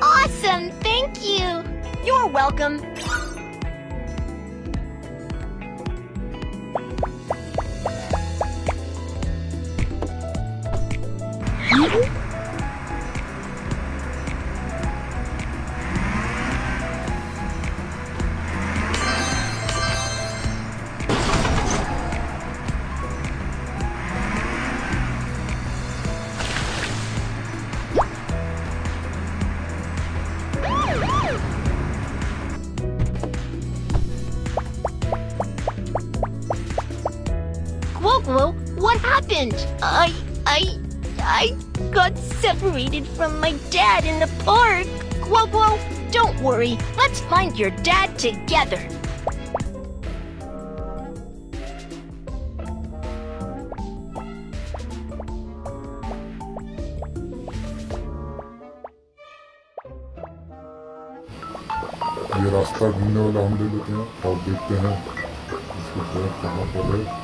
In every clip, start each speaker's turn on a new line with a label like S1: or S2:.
S1: Awesome! Thank you! You're welcome. happened? I, I, I got separated from my dad in the park. Quoquo, don't worry. Let's find your dad together.
S2: ये रास्ता ढूंढने वाला हम ले लेते हैं और देखते हैं इसको ट्रैक कहाँ पर है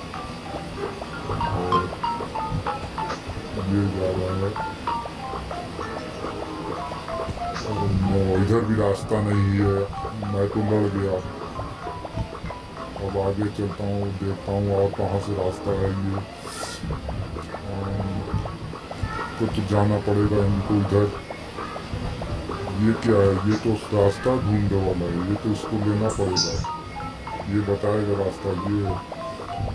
S2: इधर भी रास्ता नहीं है मैं तो लड़ गया अब आगे चलता हूँ देखता हूँ और कहाँ से रास्ता है ये कुछ जाना पड़ेगा इनको इधर ये क्या है ये तो रास्ता ढूँढने वाला है ये तो इसको लेना पड़ेगा ये बताएगा रास्ता ये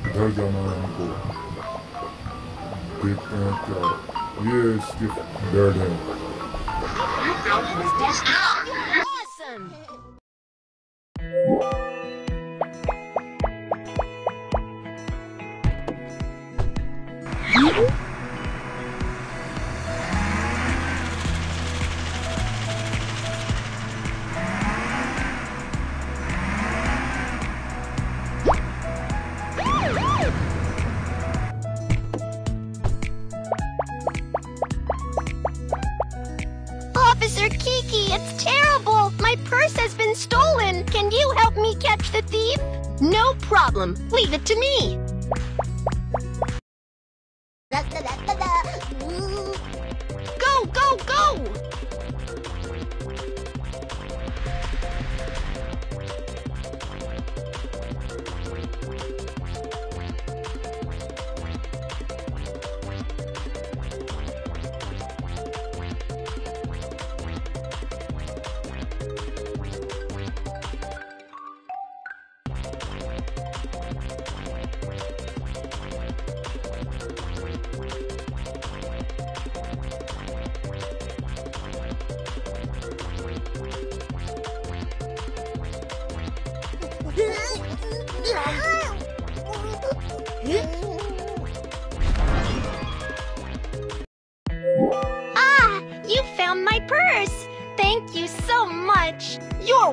S2: इधर जाना है हमको different uh, yeah, it's different.
S1: There. Officer Kiki, it's terrible! My purse has been stolen! Can you help me catch the thief? No problem. Leave it to me.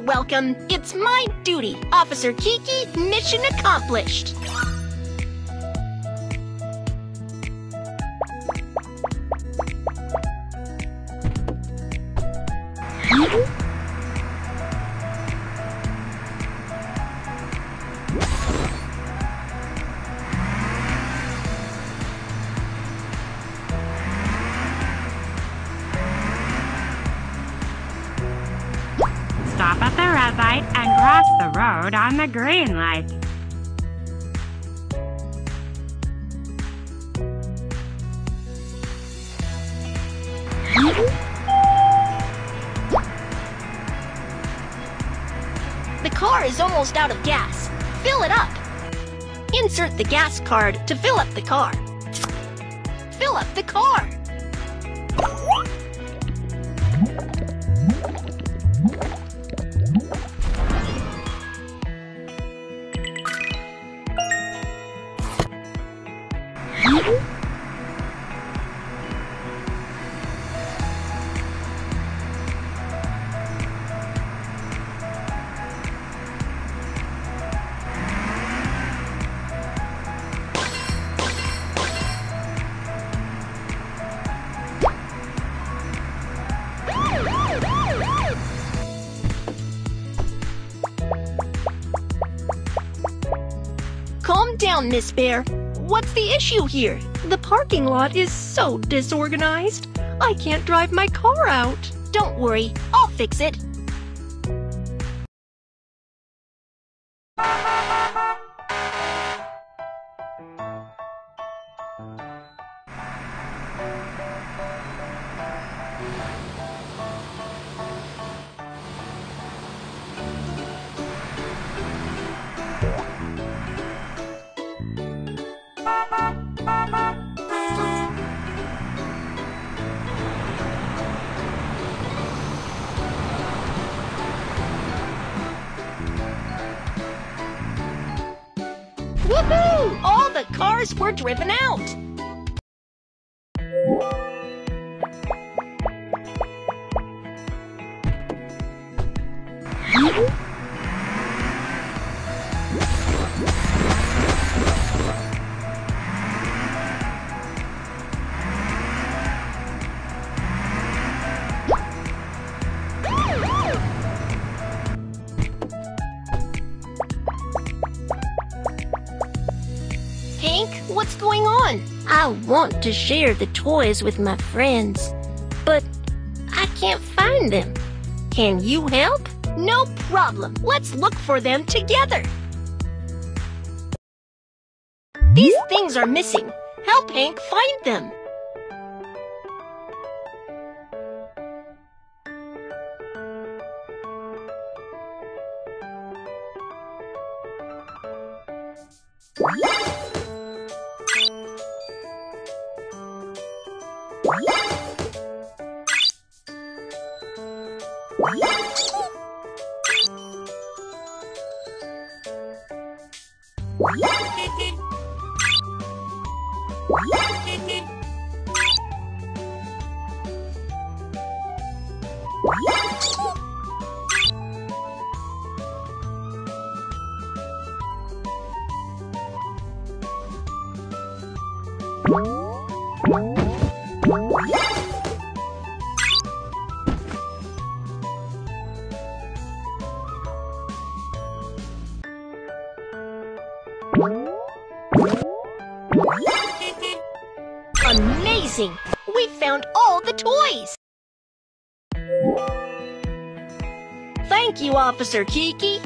S1: Welcome! It's my duty! Officer Kiki, mission accomplished!
S3: And cross the road on the green light.
S1: The car is almost out of gas. Fill it up. Insert the gas card to fill up the car. Fill up the car. Down, Miss Bear. What's the issue here?
S4: The parking lot is so disorganized. I can't drive my car out.
S1: Don't worry, I'll fix it. Cars were driven out. I want to share the toys with my friends, but I can't find them. Can you help? No problem. Let's look for them together. These things are missing. Help Hank find them. you Amazing! We found all the toys! Thank you, Officer Kiki.